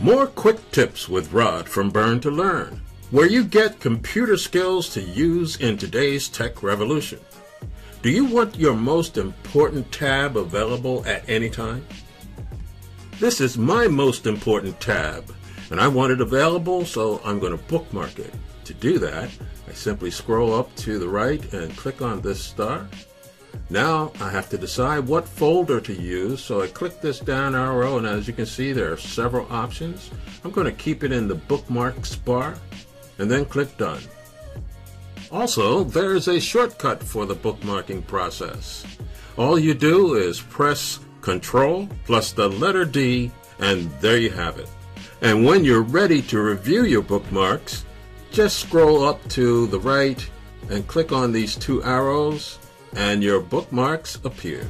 More quick tips with Rod from Burn to Learn, where you get computer skills to use in today's tech revolution. Do you want your most important tab available at any time? This is my most important tab, and I want it available, so I'm going to bookmark it. To do that, I simply scroll up to the right and click on this star. Now I have to decide what folder to use, so I click this down arrow, and as you can see, there are several options. I'm going to keep it in the bookmarks bar, and then click Done. Also, there's a shortcut for the bookmarking process. All you do is press Control plus the letter D, and there you have it. And when you're ready to review your bookmarks, just scroll up to the right and click on these two arrows, and your bookmarks appear.